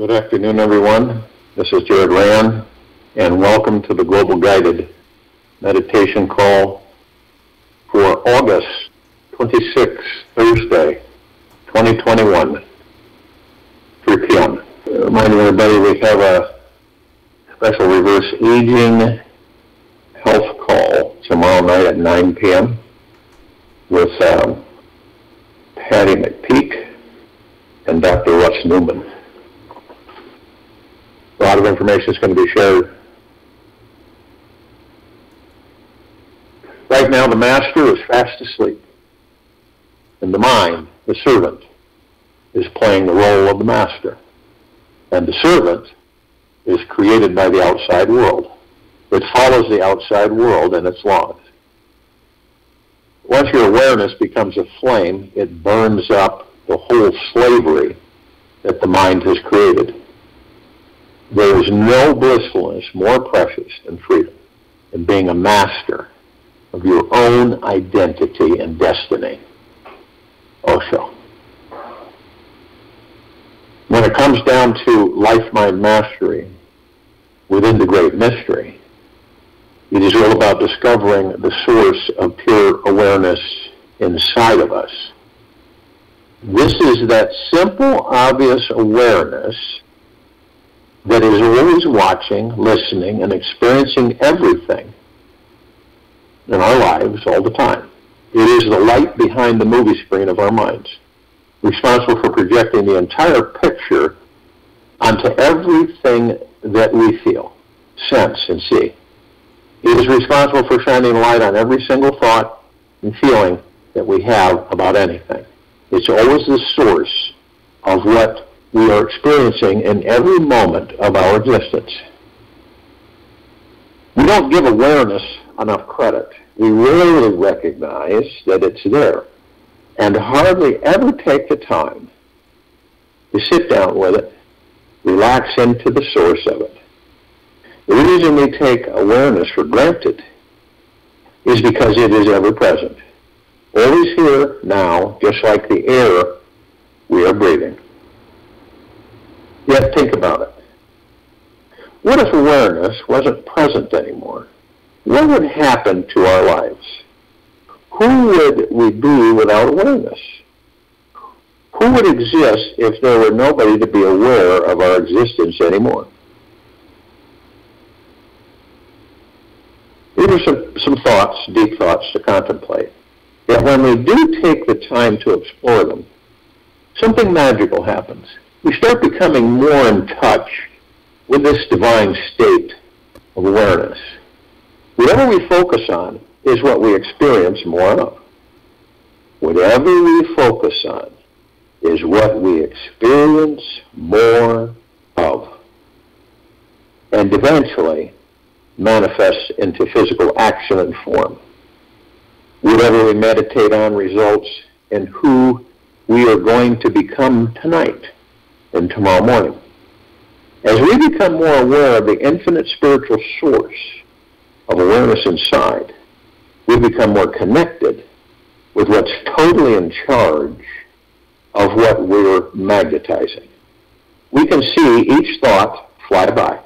Good afternoon, everyone. This is Jared Rand, and welcome to the Global Guided Meditation Call for August 26, Thursday, 2021, 3 p.m. Reminding everybody we have a special reverse aging health call tomorrow night at 9 p.m. with um, Patty McPeak and Dr. Russ Newman. Lot of information is going to be shared. Right now, the master is fast asleep, and the mind, the servant, is playing the role of the master. And the servant is created by the outside world. It follows the outside world and its laws. Once your awareness becomes a flame, it burns up the whole slavery that the mind has created. There is no blissfulness more precious than freedom and being a master of your own identity and destiny. Osho. When it comes down to life-mind mastery within the great mystery, it is all about discovering the source of pure awareness inside of us. This is that simple, obvious awareness that is always watching, listening, and experiencing everything in our lives all the time. It is the light behind the movie screen of our minds, responsible for projecting the entire picture onto everything that we feel, sense, and see. It is responsible for shining light on every single thought and feeling that we have about anything. It's always the source of what we are experiencing in every moment of our existence. We don't give awareness enough credit. We rarely recognize that it's there and hardly ever take the time to sit down with it, relax into the source of it. The reason we take awareness for granted is because it is ever present. Always here, now, just like the air we are breathing. Yet think about it. What if awareness wasn't present anymore? What would happen to our lives? Who would we be without awareness? Who would exist if there were nobody to be aware of our existence anymore? These are some, some thoughts, deep thoughts to contemplate. Yet when we do take the time to explore them, something magical happens we start becoming more in touch with this divine state of awareness. Whatever we focus on is what we experience more of. Whatever we focus on is what we experience more of. And eventually manifests into physical action and form. Whatever we meditate on results in who we are going to become tonight and tomorrow morning. As we become more aware of the infinite spiritual source of awareness inside, we become more connected with what's totally in charge of what we're magnetizing. We can see each thought fly by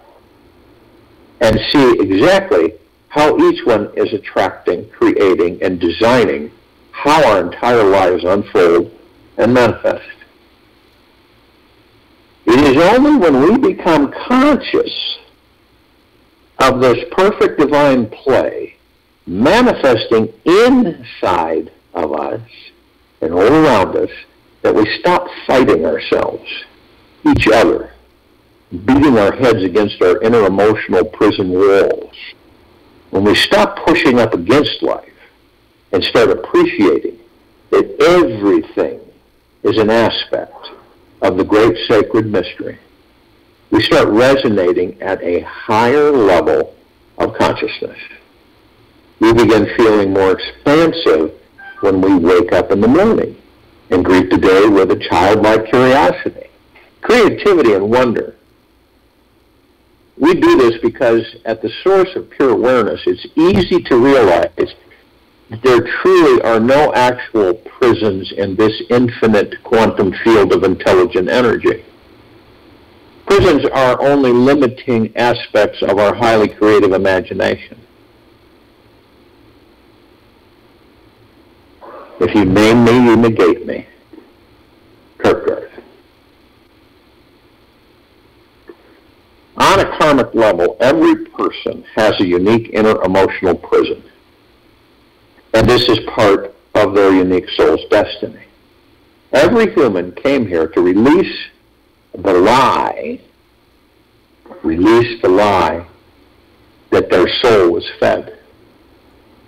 and see exactly how each one is attracting, creating, and designing how our entire lives unfold and manifest. It is only when we become conscious of this perfect divine play manifesting inside of us and all around us that we stop fighting ourselves, each other, beating our heads against our inner emotional prison walls. When we stop pushing up against life and start appreciating that everything is an aspect of the great sacred mystery, we start resonating at a higher level of consciousness. We begin feeling more expansive when we wake up in the morning and greet the day with a childlike curiosity, creativity, and wonder. We do this because at the source of pure awareness, it's easy to realize there truly are no actual prisons in this infinite quantum field of intelligent energy. Prisons are only limiting aspects of our highly creative imagination. If you name me, you negate me. Kierkegaard. On a karmic level, every person has a unique inner emotional prison. And this is part of their unique soul's destiny. Every human came here to release the lie, release the lie that their soul was fed.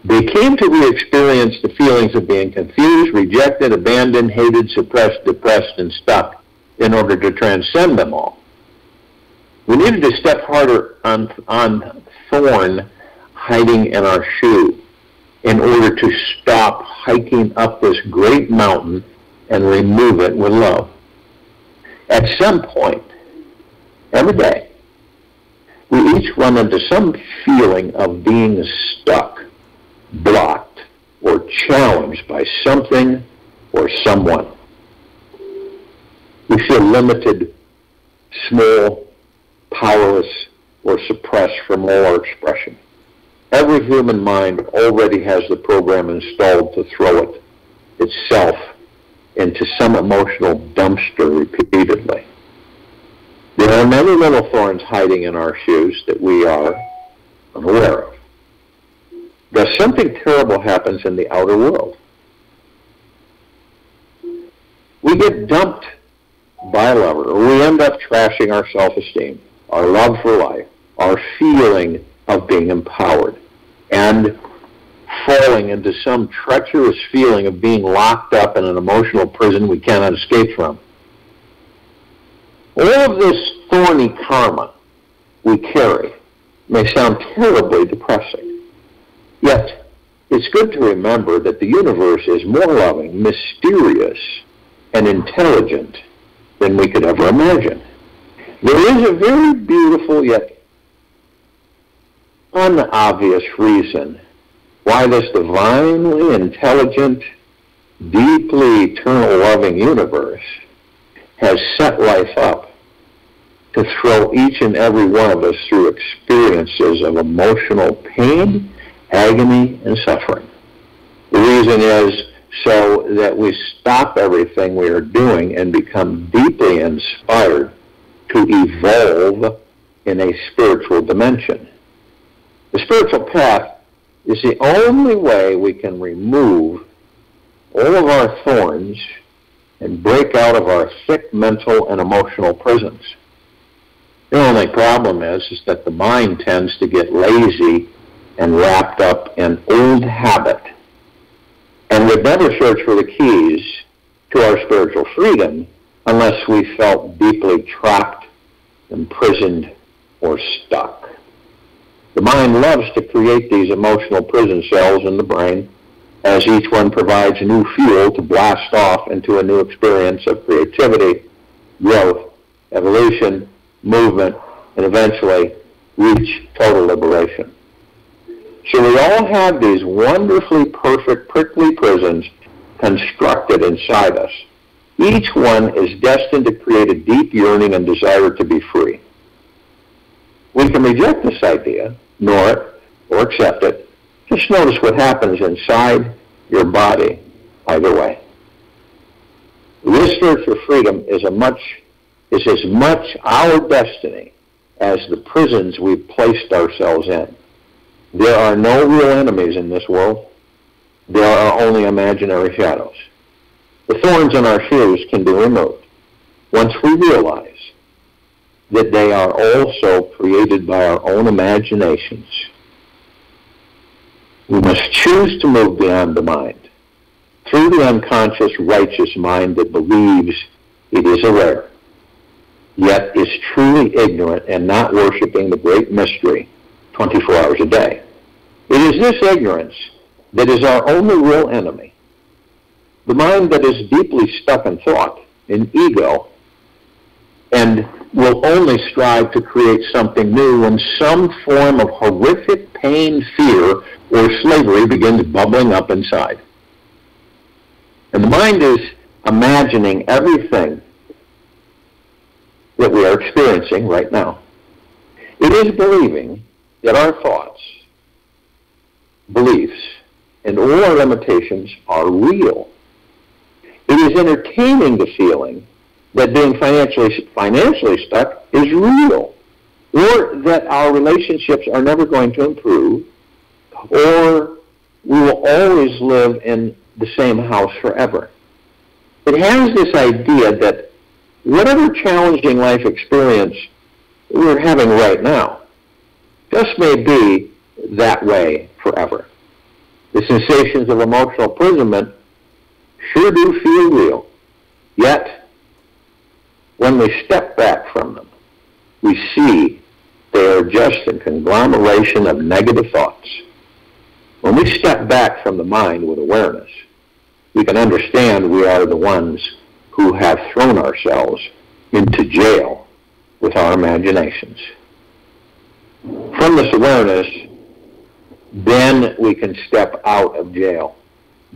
They came to re-experience the feelings of being confused, rejected, abandoned, hated, suppressed, depressed, and stuck in order to transcend them all. We needed to step harder on, on thorn hiding in our shoe in order to stop hiking up this great mountain and remove it with love. At some point, every day, we each run into some feeling of being stuck, blocked, or challenged by something or someone. We feel limited, small, powerless, or suppressed from all our expression. Every human mind already has the program installed to throw it itself into some emotional dumpster repeatedly. There are many little thorns hiding in our shoes that we are unaware of. Thus, something terrible happens in the outer world. We get dumped by a lover, or we end up trashing our self-esteem, our love for life, our feeling of being empowered, and falling into some treacherous feeling of being locked up in an emotional prison we cannot escape from. All of this thorny karma we carry may sound terribly depressing. Yet, it's good to remember that the universe is more loving, mysterious, and intelligent than we could ever imagine. There is a very beautiful yet unobvious reason why this divinely intelligent, deeply eternal loving universe has set life up to throw each and every one of us through experiences of emotional pain, agony, and suffering. The reason is so that we stop everything we are doing and become deeply inspired to evolve in a spiritual dimension. The spiritual path is the only way we can remove all of our thorns and break out of our thick mental and emotional prisons. The only problem is, is that the mind tends to get lazy and wrapped up in old habit and would never search for the keys to our spiritual freedom unless we felt deeply trapped, imprisoned, or stuck. The mind loves to create these emotional prison cells in the brain as each one provides new fuel to blast off into a new experience of creativity, growth, evolution, movement, and eventually reach total liberation. So we all have these wonderfully perfect prickly prisons constructed inside us. Each one is destined to create a deep yearning and desire to be free. We can reject this idea ignore it, or accept it. Just notice what happens inside your body either way. This search for freedom is a much is as much our destiny as the prisons we've placed ourselves in. There are no real enemies in this world. There are only imaginary shadows. The thorns in our shoes can be removed once we realize that they are also created by our own imaginations. We must choose to move beyond the mind, through the unconscious righteous mind that believes it is aware, yet is truly ignorant and not worshiping the great mystery 24 hours a day. It is this ignorance that is our only real enemy. The mind that is deeply stuck in thought, in ego, and will only strive to create something new when some form of horrific pain, fear, or slavery begins bubbling up inside. And the mind is imagining everything that we are experiencing right now. It is believing that our thoughts, beliefs, and all our limitations are real. It is entertaining the feeling that being financially financially stuck is real, or that our relationships are never going to improve, or we will always live in the same house forever. It has this idea that whatever challenging life experience we're having right now just may be that way forever. The sensations of emotional imprisonment sure do feel real. Yet, when we step back from them, we see they are just a conglomeration of negative thoughts. When we step back from the mind with awareness, we can understand we are the ones who have thrown ourselves into jail with our imaginations. From this awareness, then we can step out of jail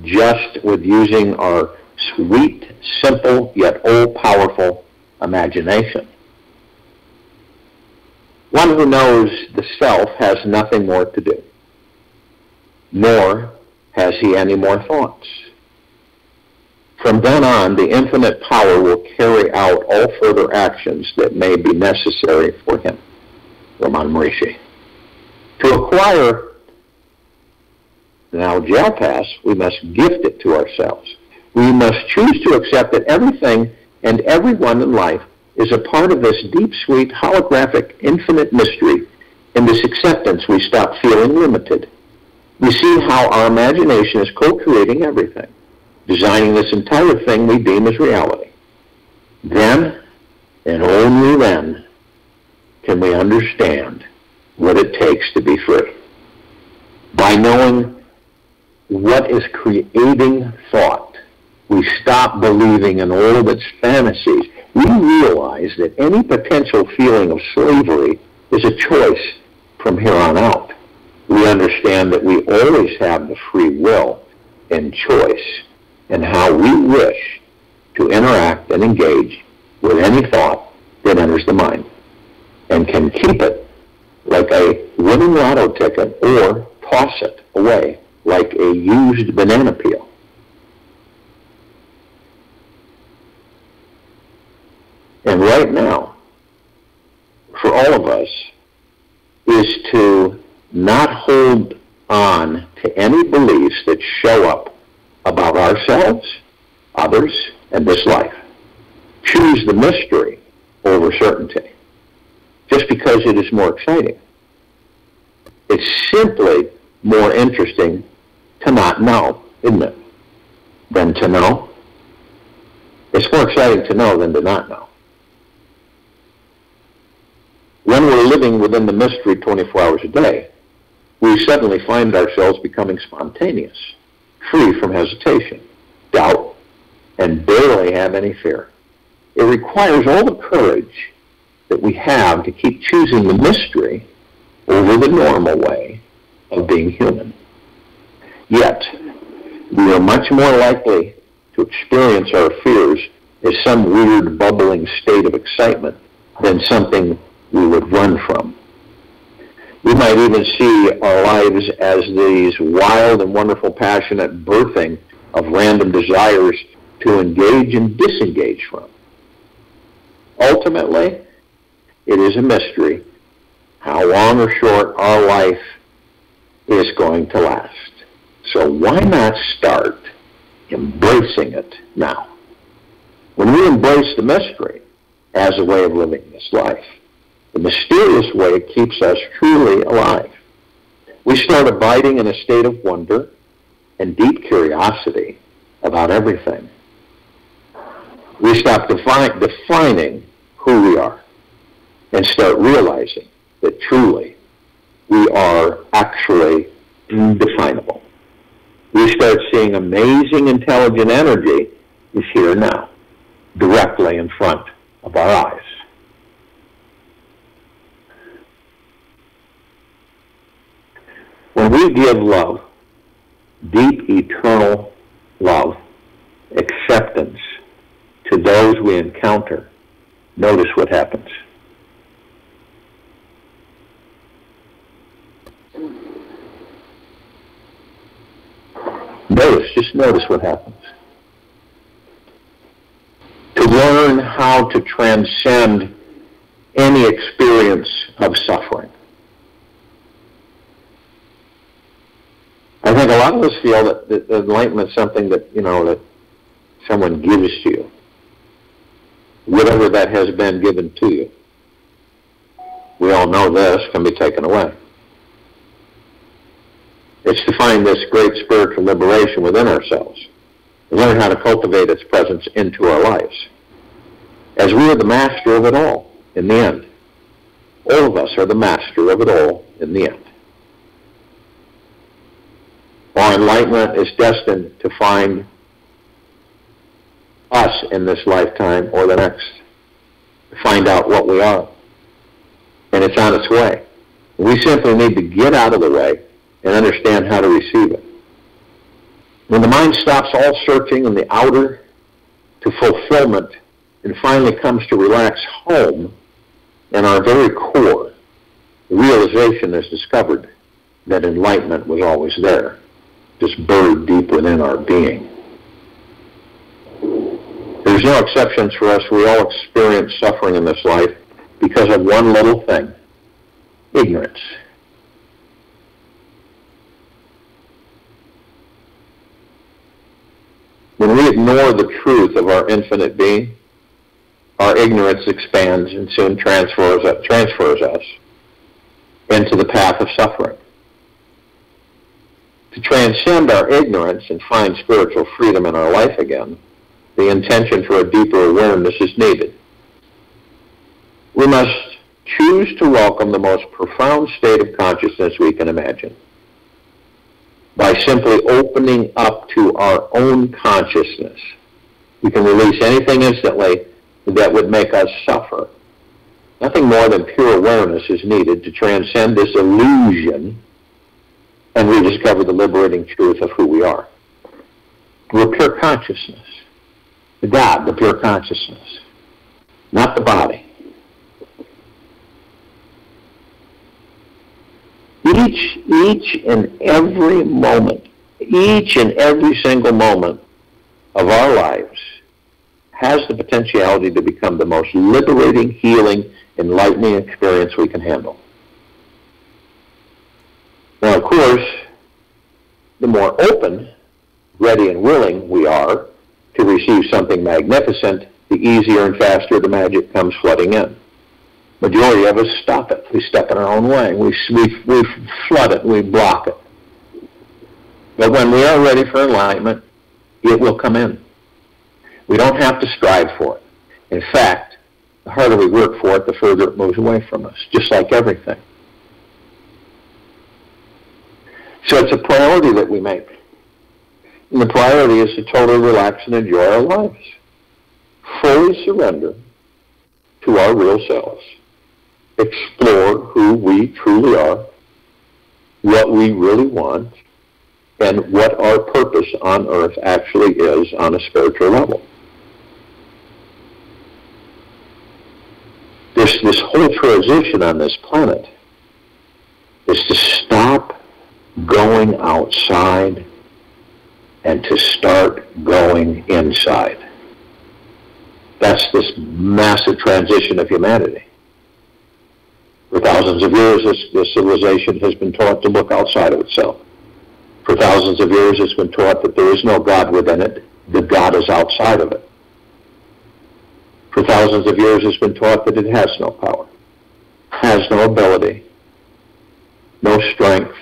just with using our sweet, simple, yet all-powerful imagination. One who knows the self has nothing more to do, nor has he any more thoughts. From then on, the infinite power will carry out all further actions that may be necessary for him. Ramana Maharishi. To acquire now jail pass, we must gift it to ourselves. We must choose to accept that everything and everyone in life is a part of this deep, sweet, holographic, infinite mystery. In this acceptance, we stop feeling limited. We see how our imagination is co-creating everything designing this entire thing we deem as reality. Then, and only then, can we understand what it takes to be free. By knowing what is creating thought, we stop believing in all of its fantasies. We realize that any potential feeling of slavery is a choice from here on out. We understand that we always have the free will and choice in how we wish to interact and engage with any thought that enters the mind and can keep it like a winning lotto ticket or toss it away like a used banana peel. And right now, for all of us, is to not hold on to any beliefs that show up about ourselves, others, and this life. Choose the mystery over certainty, just because it is more exciting. It's simply more interesting to not know, isn't it, than to know. It's more exciting to know than to not know. When we're living within the mystery 24 hours a day, we suddenly find ourselves becoming spontaneous free from hesitation, doubt, and barely have any fear. It requires all the courage that we have to keep choosing the mystery over the normal way of being human. Yet, we are much more likely to experience our fears as some weird bubbling state of excitement than something we would run from. We might even see our lives as these wild and wonderful, passionate birthing of random desires to engage and disengage from. Ultimately, it is a mystery how long or short our life is going to last. So why not start embracing it now? When we embrace the mystery as a way of living this life, the mysterious way keeps us truly alive. We start abiding in a state of wonder and deep curiosity about everything. We stop defi- defining who we are and start realizing that truly we are actually indefinable. We start seeing amazing intelligent energy is here now, directly in front of our eyes. When we give love, deep, eternal love, acceptance to those we encounter, notice what happens. Notice, just notice what happens. To learn how to transcend any experience of suffering. I think a lot of us feel that, that enlightenment is something that, you know, that someone gives to you. Whatever that has been given to you. We all know this can be taken away. It's to find this great spiritual liberation within ourselves. Learn how to cultivate its presence into our lives. As we are the master of it all in the end. All of us are the master of it all in the end. Our enlightenment is destined to find us in this lifetime or the next. To find out what we are. And it's on its way. We simply need to get out of the way and understand how to receive it. When the mind stops all searching in the outer to fulfillment and finally comes to relax home in our very core, the realization is discovered that enlightenment was always there, just buried deep within our being. There's no exceptions for us. We all experience suffering in this life because of one little thing, ignorance. When we ignore the truth of our infinite being, our ignorance expands and soon transfers, transfers us into the path of suffering. To transcend our ignorance and find spiritual freedom in our life again, the intention for a deeper awareness is needed. We must choose to welcome the most profound state of consciousness we can imagine by simply opening up to our own consciousness. We can release anything instantly that would make us suffer. Nothing more than pure awareness is needed to transcend this illusion and rediscover the liberating truth of who we are. We're pure consciousness. The God, the pure consciousness, not the body. each, each and every moment, each and every single moment of our lives has the potentiality to become the most liberating, healing, enlightening experience we can handle. Now, of course, the more open, ready, and willing we are to receive something magnificent, the easier and faster the magic comes flooding in majority of us stop it. We step in our own way. We, we, we flood it. We block it. But when we are ready for enlightenment, it will come in. We don't have to strive for it. In fact, the harder we work for it, the further it moves away from us, just like everything. So it's a priority that we make. And the priority is to totally relax and enjoy our lives. Fully surrender to our real selves explore who we truly are, what we really want, and what our purpose on earth actually is on a spiritual level. This, this whole transition on this planet is to stop going outside and to start going inside. That's this massive transition of humanity. For thousands of years, this, this civilization has been taught to look outside of itself. For thousands of years, it's been taught that there is no God within it, that God is outside of it. For thousands of years, it's been taught that it has no power, has no ability, no strength.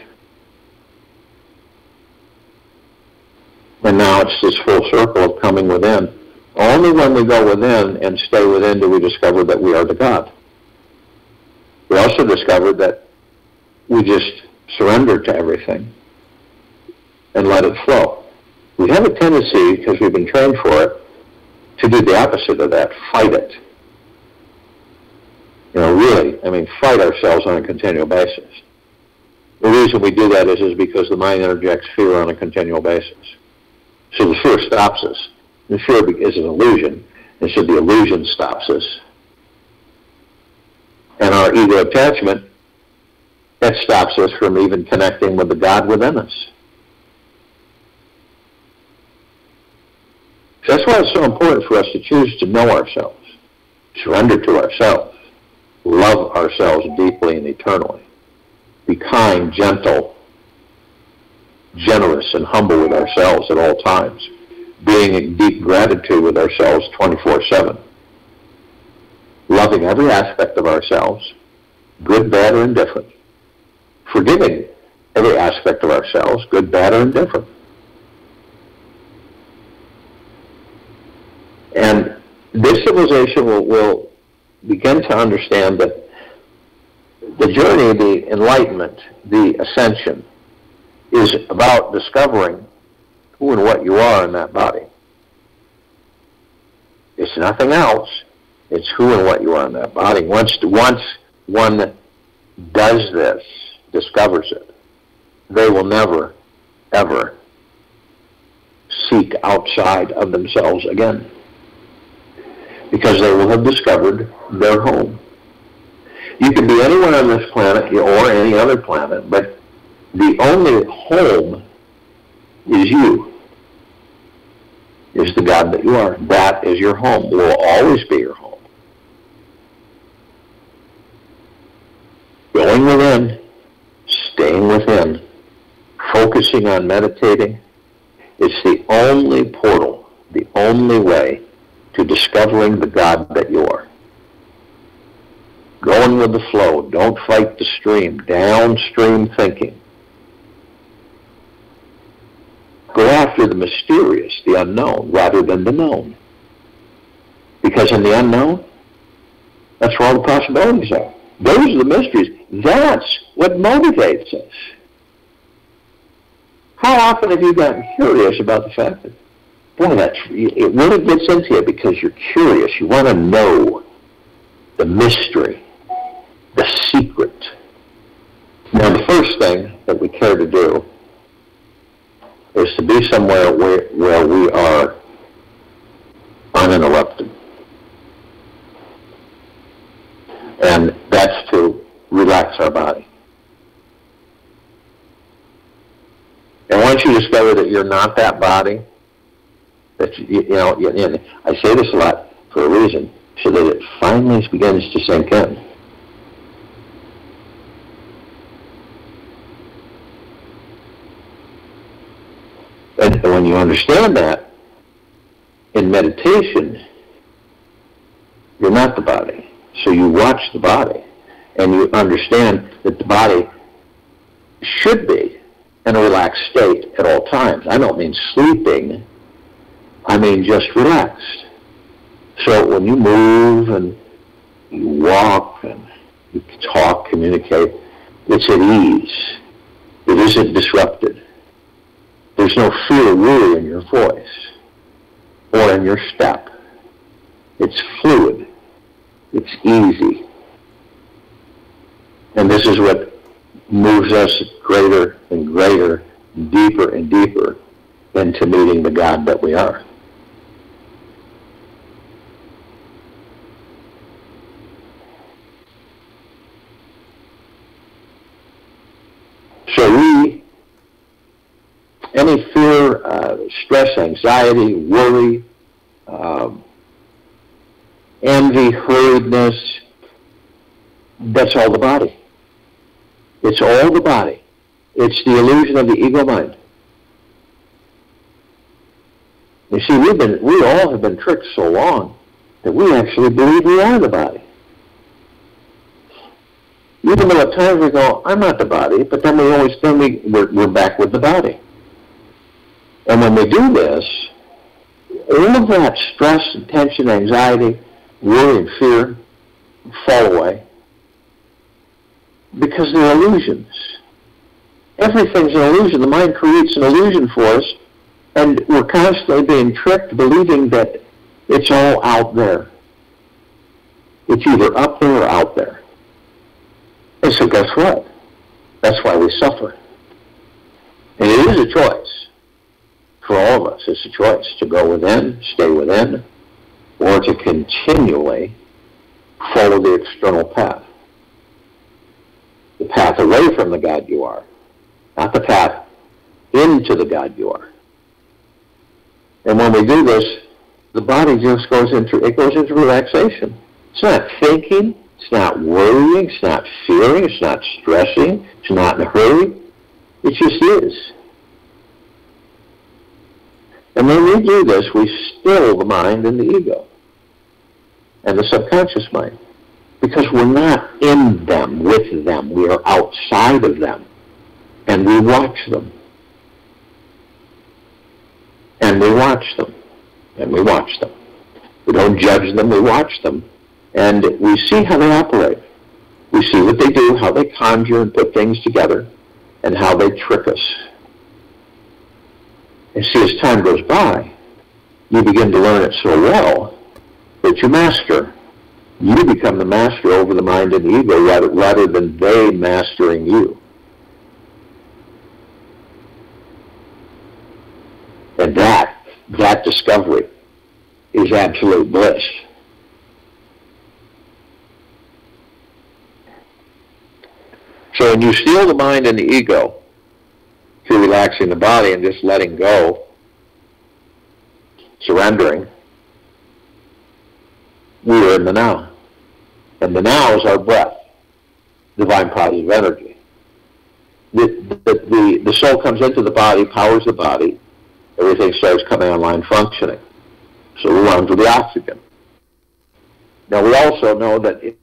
And now it's this full circle of coming within. Only when we go within and stay within do we discover that we are the God. We also discovered that we just surrender to everything and let it flow. We have a tendency, because we've been trained for it, to do the opposite of that, fight it. You know, really, I mean, fight ourselves on a continual basis. The reason we do that is, is because the mind interjects fear on a continual basis. So the fear stops us. The fear is an illusion, and so the illusion stops us And our ego attachment, that stops us from even connecting with the God within us. So that's why it's so important for us to choose to know ourselves, surrender to ourselves, love ourselves deeply and eternally, be kind, gentle, generous, and humble with ourselves at all times, being in deep gratitude with ourselves 24-7, loving every aspect of ourselves, good, bad, or indifferent, forgiving every aspect of ourselves, good, bad, or indifferent. And this civilization will, will begin to understand that the journey, the enlightenment, the ascension, is about discovering who and what you are in that body. It's nothing else. It's who and what you are in that body. Once, once one does this, discovers it, they will never, ever seek outside of themselves again. Because they will have discovered their home. You can be anywhere on this planet or any other planet, but the only home is you, is the God that you are. That is your home, will always be your home. Going within, staying within, focusing on meditating, it's the only portal, the only way to discovering the God that you are. Going with the flow. Don't fight the stream. Downstream thinking. Go after the mysterious, the unknown, rather than the known. Because in the unknown, that's where all the possibilities are. Those are the mysteries. That's what motivates us. How often have you gotten curious about the fact that, boy, that it really gets into you because you're curious. You want to know the mystery, the secret. Now, the first thing that we care to do is to be somewhere where, where we are uninterrupted. And that's to relax our body. And once you discover that you're not that body, that you, you know, I say this a lot for a reason, so that it finally begins to sink in. And when you understand that, in meditation, you're not the body. So you watch the body, and you understand that the body should be in a relaxed state at all times. I don't mean sleeping. I mean just relaxed. So when you move and you walk and you talk, communicate, it's at ease. It isn't disrupted. There's no fear really in your voice or in your step. It's fluid. It's easy. And this is what moves us greater and greater, deeper and deeper into meeting the God that we are. So we any fear, uh, stress, anxiety, worry, um, envy, hurriedness, that's all the body. It's all the body. It's the illusion of the ego mind. You see, we've been, we all have been tricked so long that we actually believe we are the body. Even though at times we go, I'm not the body, but then we always, then we, we're, we're back with the body. And when we do this, all of that stress tension, anxiety, worry and fear fall away because they're illusions. Everything's an illusion. The mind creates an illusion for us, and we're constantly being tricked believing that it's all out there. It's either up there or out there. And so guess what? That's why we suffer. And it is a choice for all of us. It's a choice to go within, stay within, or to continually follow the external path. The path away from the God you are. Not the path into the God you are. And when we do this, the body just goes into it goes into relaxation. It's not thinking, it's not worrying, it's not fearing, it's not stressing, it's not in a hurry. It just is. And when we do this, we still the mind and the ego and the subconscious mind because we're not in them, with them. We are outside of them. And we watch them. And we watch them. And we watch them. We don't judge them, we watch them. And we see how they operate. We see what they do, how they conjure and put things together, and how they trick us. And see, as time goes by, you begin to learn it so well that you master. You become the master over the mind and the ego rather, rather than they mastering you. And that, that discovery is absolute bliss. So when you steal the mind and the ego relaxing the body and just letting go, surrendering, we are in the now. And the now is our breath, divine positive energy. The, the, the, the soul comes into the body, powers the body, everything starts coming online functioning. So we run for the oxygen. Now we also know that if,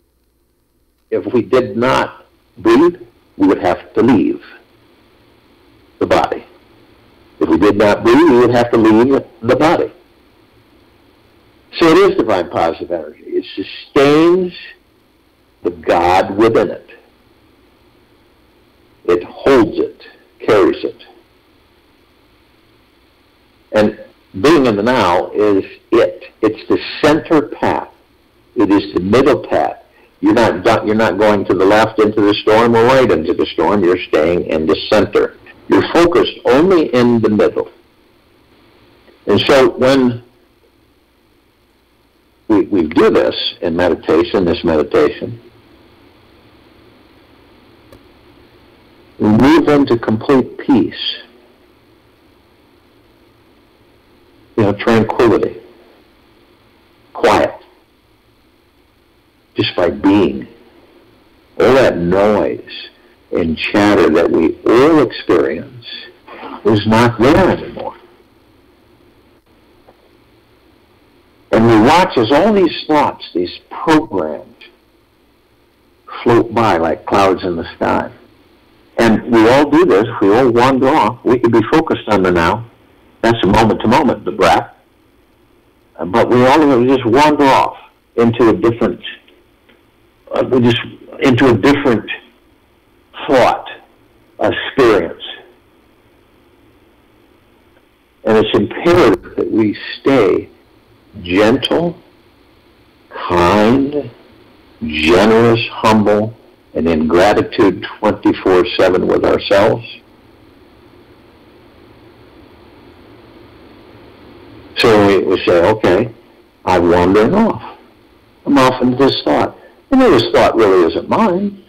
if we did not breathe, we would have to leave the body. If we did not breathe, we would have to leave the body. So it is divine positive energy. It sustains the God within it. It holds it, carries it. And being in the now is it. It's the center path. It is the middle path. You're not you're not going to the left into the storm or right into the storm. You're staying in the center. You're focused only in the middle. And so when we, we do this in meditation, this meditation, we move into complete peace. You know, tranquility, quiet, just by being. All that noise and chatter that we all experience is not there anymore. And we watch as all these thoughts, these programs, float by like clouds in the sky. And we all do this. We all wander off. We could be focused on the now. That's a moment to moment, the breath. But we all just wander off into a different, uh, we just into a different thought, experience. And it's imperative that we stay gentle, kind, generous, humble, and in gratitude 24-7 with ourselves. So we, we say, okay, I'm wandering off. I'm off into this thought. And this thought really isn't mine.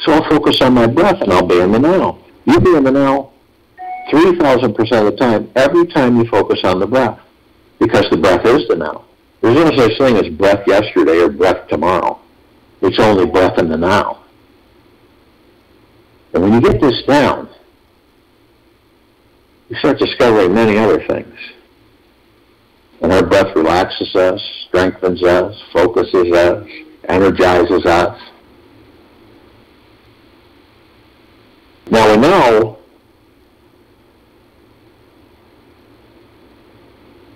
So I'll focus on my breath and I'll be in the now. You be in the now 3,000% of the time, every time you focus on the breath because the breath is the now. There's no such thing as breath yesterday or breath tomorrow. It's only breath in the now. And when you get this down, you start discovering many other things. And our breath relaxes us, strengthens us, focuses us, energizes us. Now we know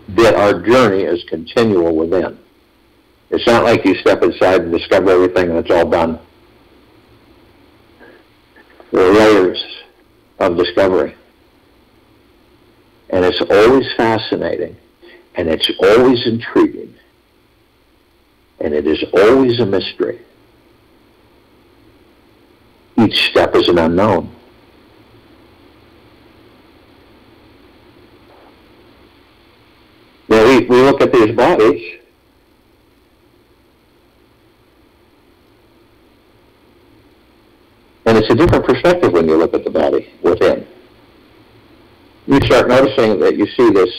that our journey is continual within. It's not like you step inside and discover everything and it's all done. There are layers of discovery. And it's always fascinating. And it's always intriguing. And it is always a mystery. Each step is an unknown. Now we, look at these bodies And it's a different perspective when you look at the body within. You start noticing that you see this,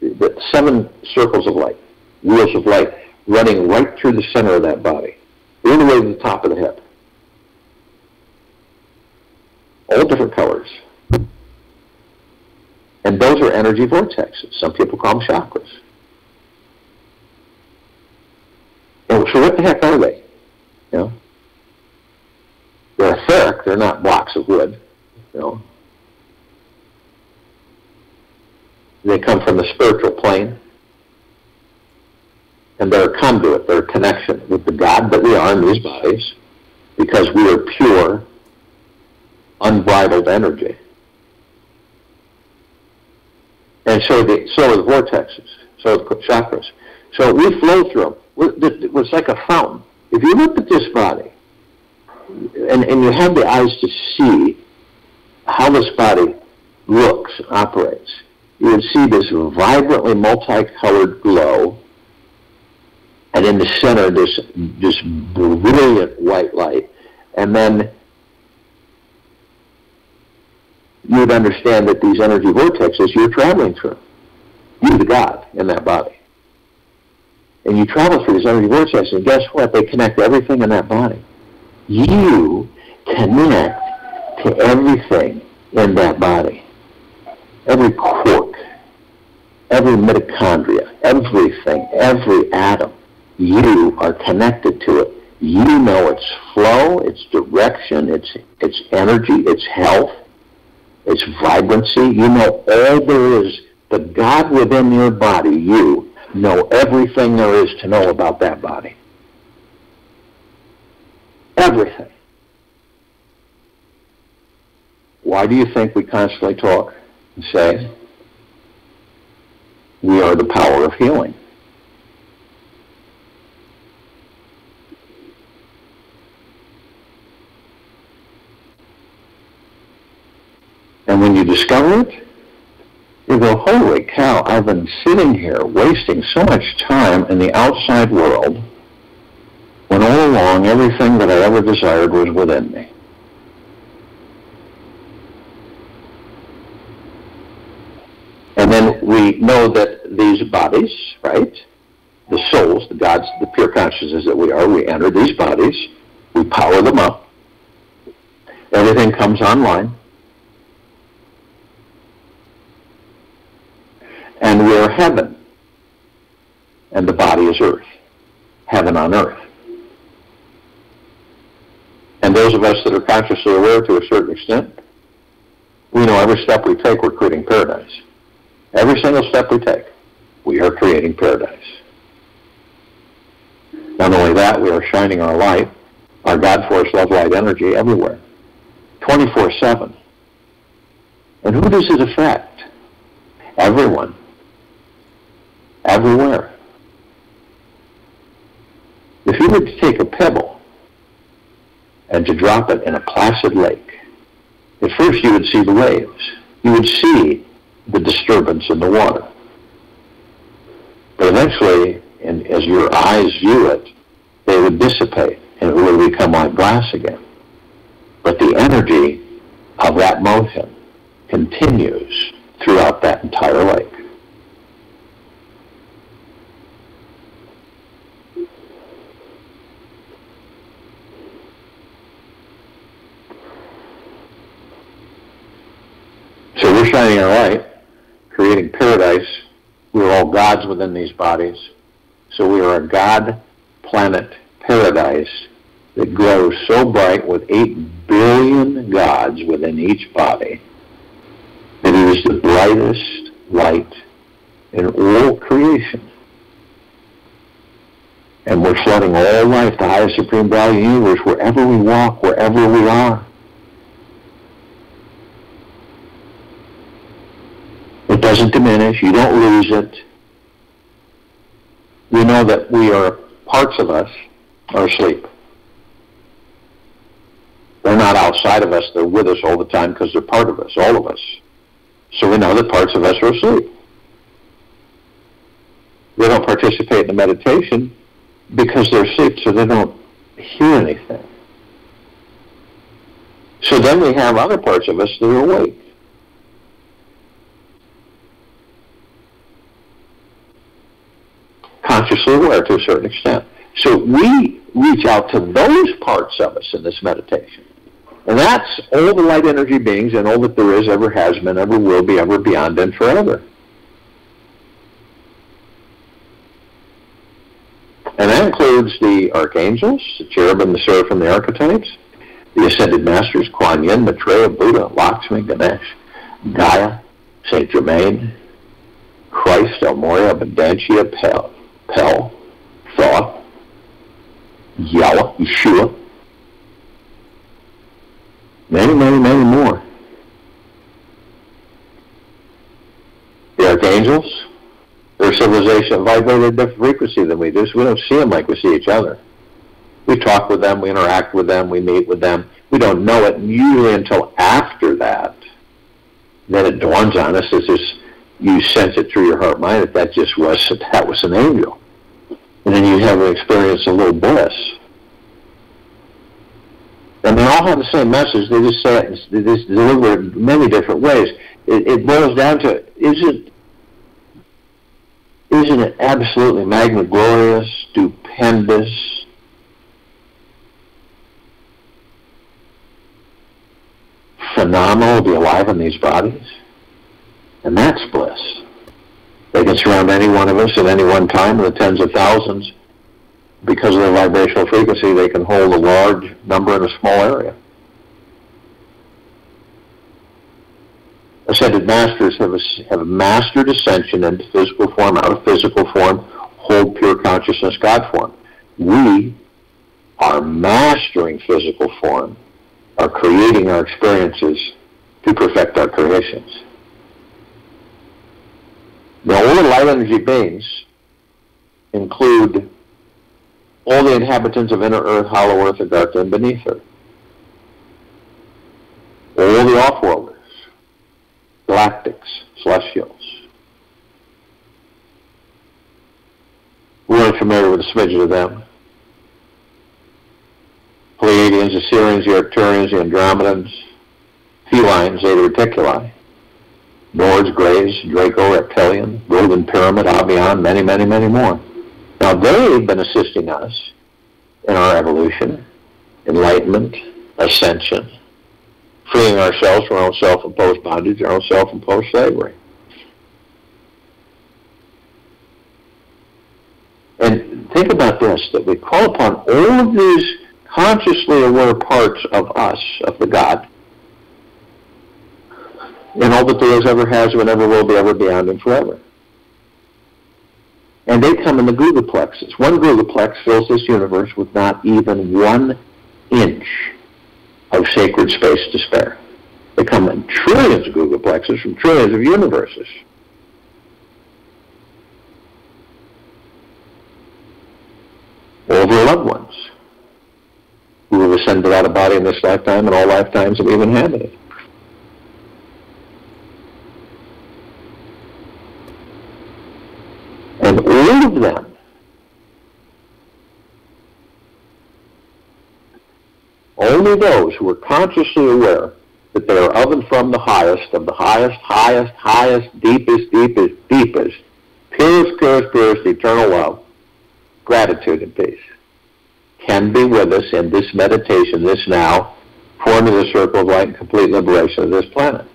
the seven circles of light, wheels of light, running right through the center of that body, all the way to the top of the head. All different colors. And those are energy vortexes. Some people call them chakras. And so what the heck are they? You know? They're etheric, they're not blocks of wood. You know. They come from the spiritual plane. And they're a conduit, they're a connection with the God that we are in these bodies because we are pure, unbridled energy. And so, the, so are the vortexes, so are the chakras. So we flow through them. It's like a fountain. If you look at this body, and, and you have the eyes to see how this body looks, operates, you would see this vibrantly multicolored glow, and in the center this this brilliant white light, and then you would understand that these energy vortexes you're traveling through. You're the God, in that body. And you travel through these energy vortexes, and guess what? They connect everything in that body. You connect to everything in that body. Every quark, every mitochondria, everything, every atom. You are connected to it. You know its flow, its direction, its, its energy, its health, its vibrancy. You know all there is. The God within your body, you, know everything there is to know about that body. Everything. Why do you think we constantly talk and say, we are the power of healing? And when you discover it, you go, holy cow, I've been sitting here wasting so much time in the outside world when all along everything that I ever desired was within me. And then we know that these bodies, right, the souls, the gods, the pure consciousness that we are, we enter these bodies, we power them up, everything comes online, and we're heaven, and the body is earth, heaven on earth. And those of us that are consciously aware to a certain extent, we know every step we take, we're creating paradise. Every single step we take, we are creating paradise. Not only that, we are shining our light, our God force, love, light, energy everywhere, 24-7. And who does it affect? Everyone. Everywhere. If you were to take a pebble and to drop it in a placid lake, at first you would see the waves. You would see the disturbance in the water. But eventually, and as your eyes view it, they would dissipate and it would become like glass again. But the energy of that motion continues throughout that entire lake. So we're shining our light, creating paradise. We're all gods within these bodies. So we are a God planet paradise that glows so bright with 8 billion gods within each body that it is the brightest light in all creation. And we're flooding all life, the highest supreme value universe, wherever we walk, wherever we are. It doesn't diminish. You don't lose it. We know that we are, parts of us are asleep. They're not outside of us. They're with us all the time because they're part of us, all of us. So we know that parts of us are asleep. They don't participate in the meditation because they're asleep, so they don't hear anything. So then we have other parts of us that are awake. Consciously aware to a certain extent. So we reach out to those parts of us in this meditation. And that's all the light energy beings and all that there is, ever has been, ever will be, ever beyond, and forever. And that includes the archangels, the cherubim, the seraphim, the archetypes, the ascended masters, Kuan Yin, Maitreya, Buddha, Lakshmi, Ganesh, Gaia, Saint Germain, Christ, El Morya, Abundantia, Pel, Pel, Thoth, Yahweh, Yeshua, many, many, many more. The archangels, their civilization vibrate at a different frequency than we do, so we don't see them like we see each other. We talk with them, we interact with them, we meet with them. We don't know it usually until after that. Then it dawns on us as this, you sense it through your heart mind that that just was that was an angel. And then you have an experience of little bliss. And they all have the same message. They just say it, they just deliver it in many different ways. It, it boils down to is it isn't it absolutely magna-glorious, stupendous? Phenomenal to be alive in these bodies? And that's bliss. They can surround any one of us at any one time in the tens of thousands. Because of their vibrational frequency, they can hold a large number in a small area. ascended masters have, have mastered ascension into physical form, out of physical form, hold pure consciousness God form. We are mastering physical form, are creating our experiences to perfect our creations. Now, all the light energy beings include all the inhabitants of inner earth, hollow earth, dark and beneath earth. All the off-worlders galactics, celestials. We're unfamiliar with a smidgen of them. Pleiadians, the Sirians, the Arcturians, the Andromedans, felines, Zeta Reticuli, Nords, Greys, Draco, Reptilian, Golden Pyramid, Avion, many, many, many more. Now they've been assisting us in our evolution, enlightenment, ascension, freeing ourselves from our own self-imposed bondage, our own self-imposed slavery. And think about this, that we call upon all of these consciously aware parts of us, of the God, and all that there is, ever has, and ever will be, ever beyond, and forever. And they come in the googolplexes. One googolplex fills this universe with not even one inch of sacred space to spare. They come in trillions of googolplexes from trillions of universes. All your loved ones who have ascended out of body in this lifetime and all lifetimes that we've inhabited. Of them Only those who are consciously aware that they are of and from the highest, of the highest, highest, highest, deepest, deepest, deepest, purest, purest, purest, eternal love, gratitude and peace, can be with us in this meditation, this now, forming the circle of light and complete liberation of this planet.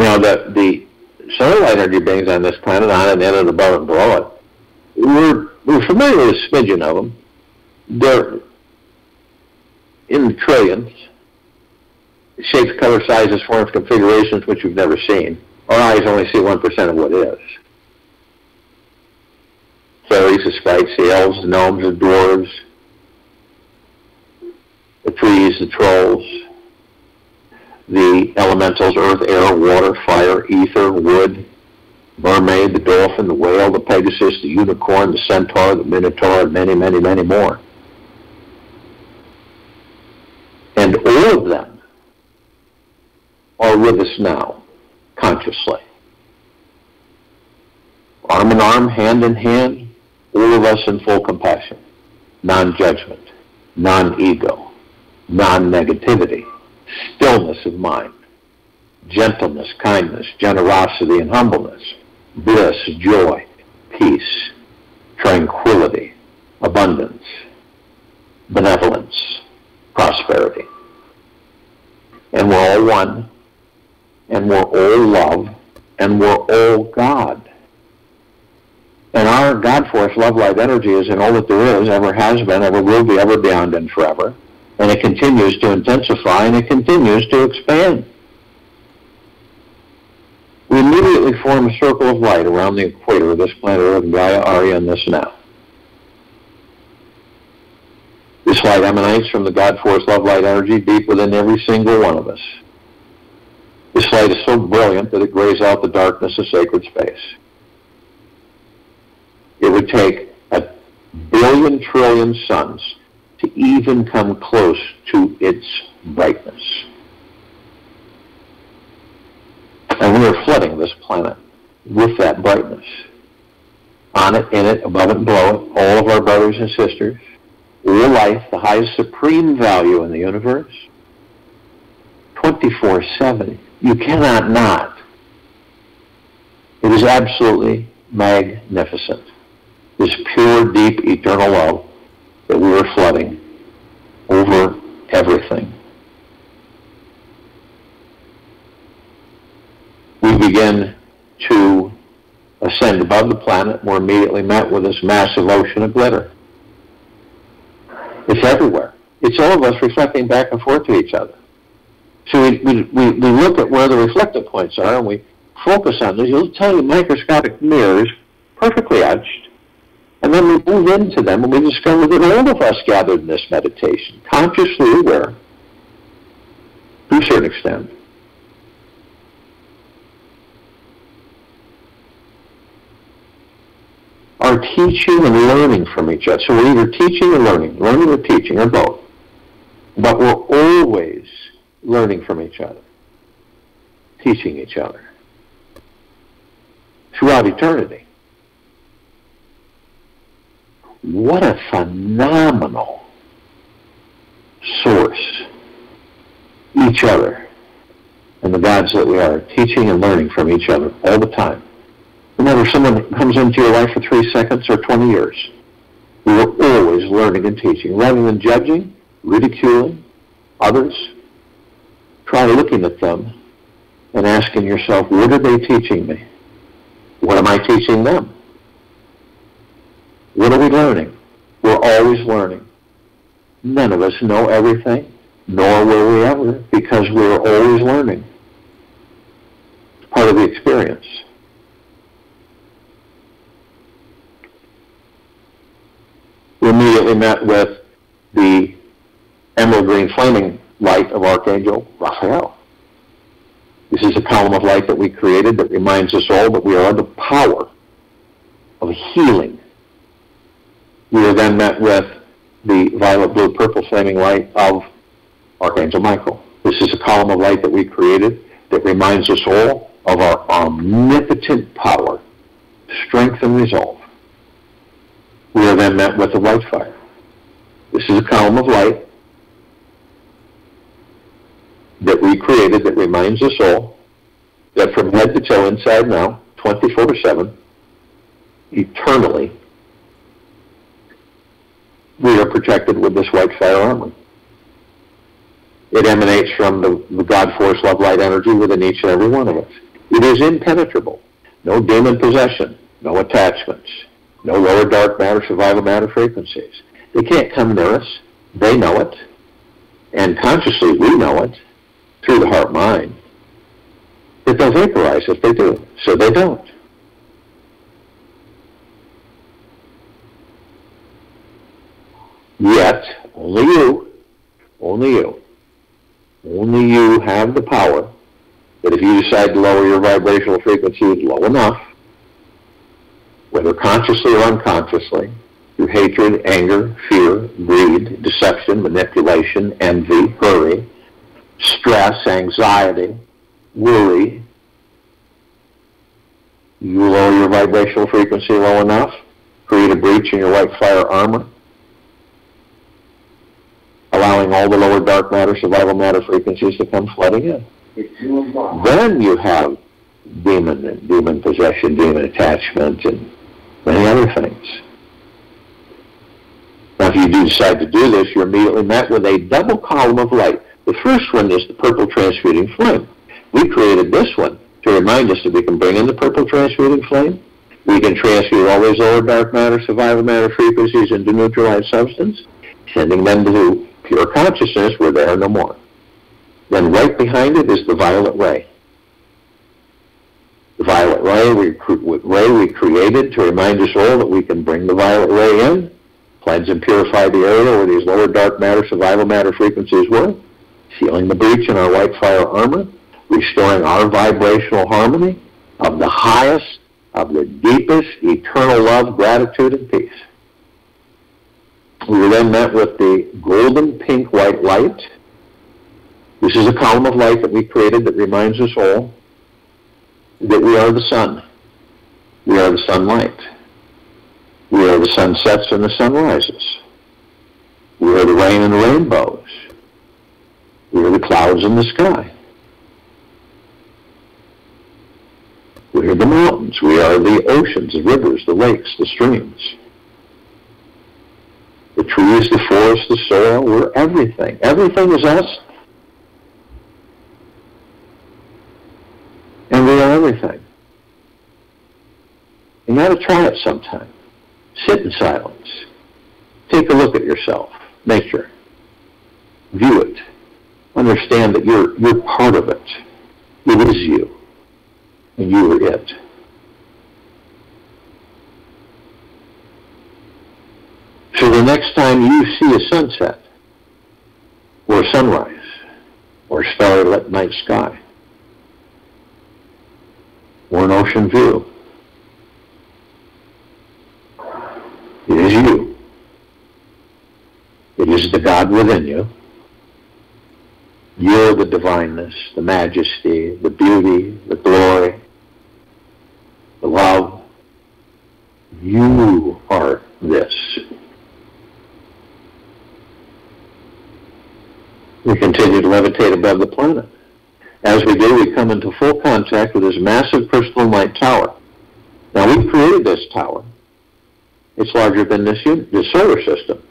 Now, the, the solar energy beings on this planet, on and in and above and below it, we're we're familiar with a smidgen of them. They're in the trillions. Shapes, color, sizes, forms, configurations which we've never seen. Our eyes only see 1% of what is. Fairies, the sprites, the elves, the gnomes, the dwarves, the trees, the trolls, the elementals, earth, air, water, fire, ether, wood, mermaid, the dolphin, the whale, the pegasus, the unicorn, the centaur, the minotaur, and many, many, many more. And all of them are with us now, consciously. Arm in arm, hand in hand, all of us in full compassion, non-judgment. non-ego, non-negativity, stillness of mind, gentleness, kindness, generosity, and humbleness, bliss, joy, peace, tranquility, abundance, benevolence, prosperity. And we're all one, and we're all love, and we're all God. And our God force, love, light, energy is in all that there is, ever has been, ever will be, ever beyond, and forever. And it continues to intensify and it continues to expand. We immediately form a circle of light around the equator of this planet Earth, Gaia, Arya, and this now. This light emanates from the God force, love, light, energy deep within every single one of us. This light is so brilliant that it grays out the darkness of sacred space. It would take a billion trillion suns to even come close to its brightness. And we are flooding this planet with that brightness. On it, in it, above it, below it, all of our brothers and sisters, all life, the highest supreme value in the universe, 24-7. You cannot not. It is absolutely magnificent. This pure, deep, eternal love that we were flooding over everything. We begin to ascend above the planet. We're immediately met with this massive ocean of glitter. It's everywhere. It's all of us reflecting back and forth to each other. So we, we, we, look at where the reflective points are and we focus on these little tiny microscopic mirrors, perfectly etched, and then we move into them and we discover that all of us gathered in this meditation, consciously aware, to a certain extent, are teaching and learning from each other. So we're either teaching or learning, learning or teaching, or both. But we're always learning from each other, teaching each other throughout eternity. What a phenomenal source each other and the gods that we are, teaching and learning from each other all the time. Remember, someone comes into your life for three seconds or 20 years. We are always learning and teaching. Rather than judging, ridiculing others, try looking at them and asking yourself, what are they teaching me? What am I teaching them? What are we learning? We're always learning. None of us know everything, nor will we ever, because we're always learning. It's part of the experience. we immediately met with the emerald green flaming light of Archangel Raphael. This is a column of light that we created that reminds us all that we are the power of healing. We are then met with the violet, blue, purple flaming light of Archangel Michael. This is a column of light that we created that reminds us all of our omnipotent power, strength, and resolve. We are then met with a white fire. This is a column of light that we created that reminds us all that from head to toe, inside now, twenty-four to seven, eternally, we are protected with this white fire armor. It emanates from the, the God force, love, light energy within each and every one of us. It is impenetrable. No demon possession, no attachments, no lower dark matter, survival matter frequencies. They can't come near us. They know it. And consciously we know it through the heart mind. That they'll vaporize if they do. So they don't. Yet, only you, only you, only you have the power that if you decide to lower your vibrational frequency low enough, whether consciously or unconsciously, through hatred, anger, fear, greed, deception, manipulation, envy, hurry, stress, anxiety, worry, you lower your vibrational frequency low enough, create a breach in your white fire armor, allowing all the lower dark matter, survival matter frequencies to come flooding in. Then you have demon, demon possession, demon attachment, and many other things. Now, if you do decide to do this, you're immediately met with a double column of light. The first one is the purple transmuting flame. We created this one to remind us that we can bring in the purple transmuting flame. We can transmute all those lower dark matter, survival matter frequencies into neutralized substance, sending them to pure consciousness where they are no more. Then right behind it is the violet ray. The violet ray we, ray we created to remind us all that we can bring the violet ray in, cleanse and purify the area where these lower dark matter, survival matter frequencies were, sealing the breach in our white fire armor, restoring our vibrational harmony of the highest, of the deepest eternal love, gratitude, and peace. We were then met with the golden pink white light. This is a column of light that we created that reminds us all that we are the sun. We are the sunlight. We are the sunsets and the sunrises. We are the rain and the rainbows. We are the clouds in the sky. We are the mountains. We are the oceans, the rivers, the lakes, the streams. The trees, the forest, the soil, we're everything. Everything is us. And we are everything. You got to try it sometime. Sit in silence. Take a look at yourself, nature. View it. Understand that you're, you're part of it. It is you. And you are it. So the next time you see a sunset, or sunrise, or starlit night sky, or an ocean view, it is you. It is the God within you. You're the divineness, the majesty, the beauty, the glory, the love. You are this. We continue to levitate above the planet. As we do, we come into full contact with this massive crystalline light tower. Now, we created this tower. It's larger than this, this solar system.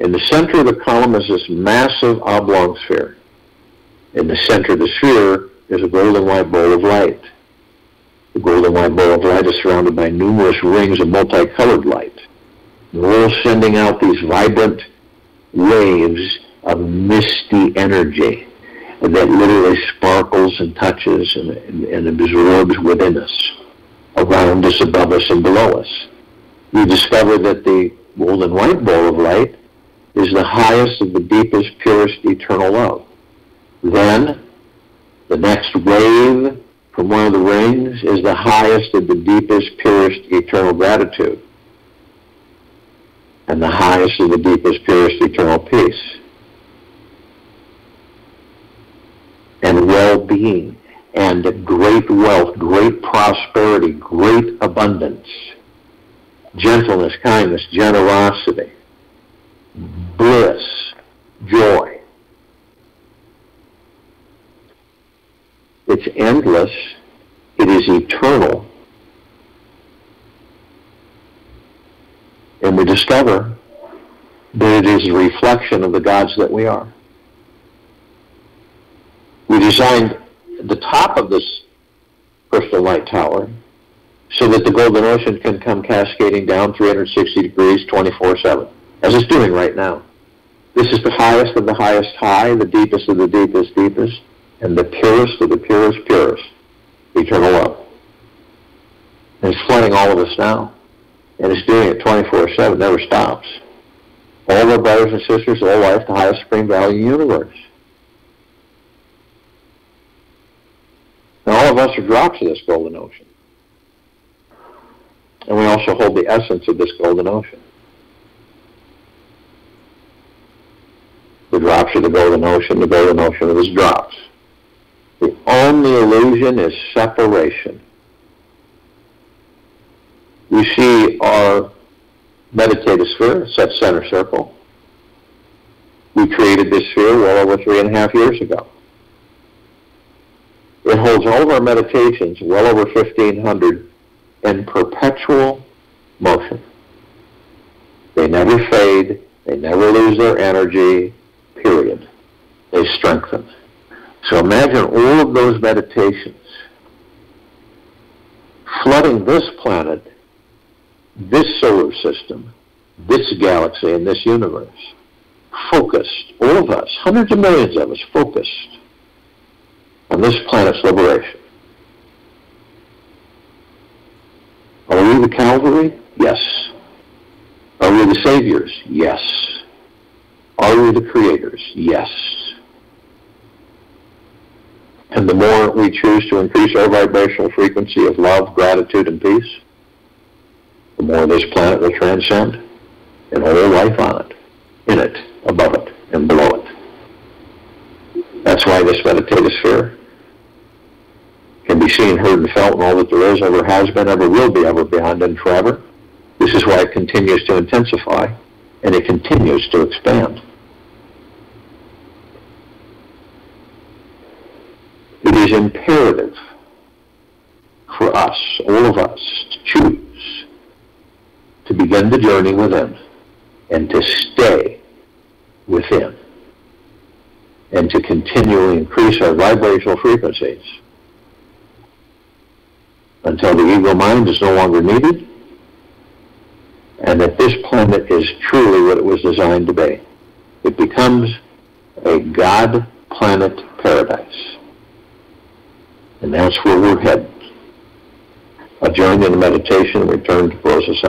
In the center of the column is this massive oblong sphere. In the center of the sphere is a golden white ball of light. The golden white ball of light is surrounded by numerous rings of multicolored light. We're sending out these vibrant waves of misty energy that literally sparkles and touches and, and, and absorbs within us, around us, above us, and below us. We discover that the golden white ball of light is the highest of the deepest, purest eternal love. Then, the next wave from one of the rings is the highest of the deepest, purest eternal gratitude and the highest of the deepest, purest eternal peace. And well-being and great wealth, great prosperity, great abundance, gentleness, kindness, generosity, bliss, joy. It's endless. It is eternal. And we discover that it is a reflection of the gods that we are. We designed the top of this crystal light tower so that the golden ocean can come cascading down 360 degrees 24-7, as it's doing right now. This is the highest of the highest high, the deepest of the deepest deepest, and the purest of the purest purest, eternal love. And it's flooding all of us now and it's doing it 24-7, never stops. All of our brothers and sisters, all life, the highest supreme value universe. And all of us are drops of this golden ocean. And we also hold the essence of this golden ocean. The drops of the golden ocean, the golden ocean of its drops. The only illusion is separation we see our meditative sphere, set center circle. We created this sphere well over three and a half years ago. It holds all of our meditations, well over 1,500, in perpetual motion. They never fade. They never lose their energy, period. They strengthen. So imagine all of those meditations flooding this planet, this solar system, this galaxy, and this universe. Focused, all of us, hundreds of millions of us, focused on this planet's liberation. Are we the Calvary? Yes. Are we the Saviors? Yes. Are we the Creators? Yes. And the more we choose to increase our vibrational frequency of love, gratitude, and peace, the more this planet will transcend and all life on it, in it, above it, and below it. That's why this meditative sphere can be seen, heard, and felt in all that there is, ever has been, ever will be, ever beyond, and forever. This is why it continues to intensify and it continues to expand. It is imperative for us, all of us, to choose to begin the journey within and to stay within and to continually increase our vibrational frequencies until the ego mind is no longer needed and that this planet is truly what it was designed to be. It becomes a God planet paradise. And that's where we're headed. A journey into meditation return to close us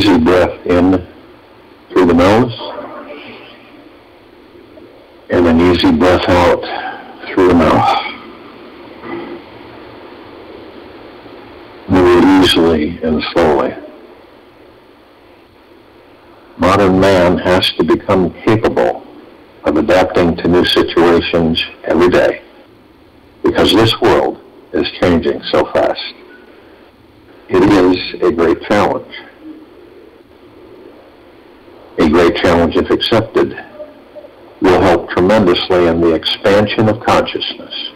easy breath in through the nose and an easy breath out through the mouth. Move easily and slowly. Modern man has to become capable of adapting to new situations every day because this world is changing so fast. It is a great challenge. Great challenge if accepted will help tremendously in the expansion of consciousness.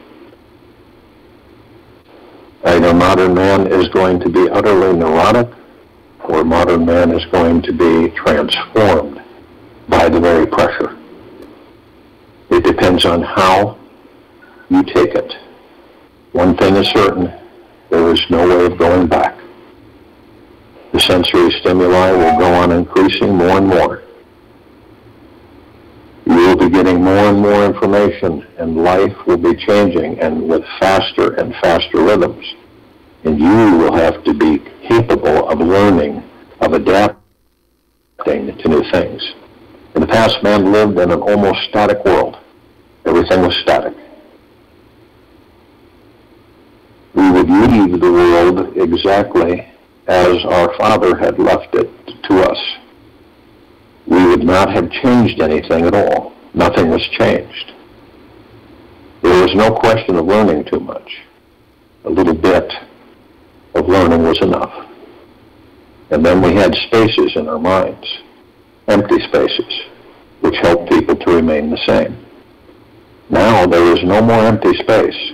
Either modern man is going to be utterly neurotic or modern man is going to be transformed by the very pressure. It depends on how you take it. One thing is certain, there is no way of going back. The sensory stimuli will go on increasing more and more. Will be getting more and more information and life will be changing and with faster and faster rhythms. And you will have to be capable of learning, of adapting to new things. In the past, man lived in an almost static world. Everything was static. We would leave the world exactly as our Father had left it to us. We would not have changed anything at all. Nothing was changed. There was no question of learning too much. A little bit of learning was enough. And then we had spaces in our minds, empty spaces, which helped people to remain the same. Now there is no more empty space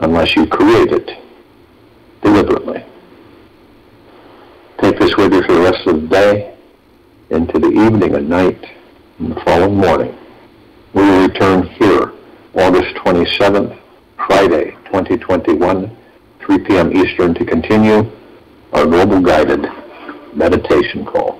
unless you create it deliberately. Take this with you for the rest of the day, into the evening and night, and the following morning. We will return here August 27th, Friday, 2021, 3 p.m. Eastern to continue our global guided meditation call.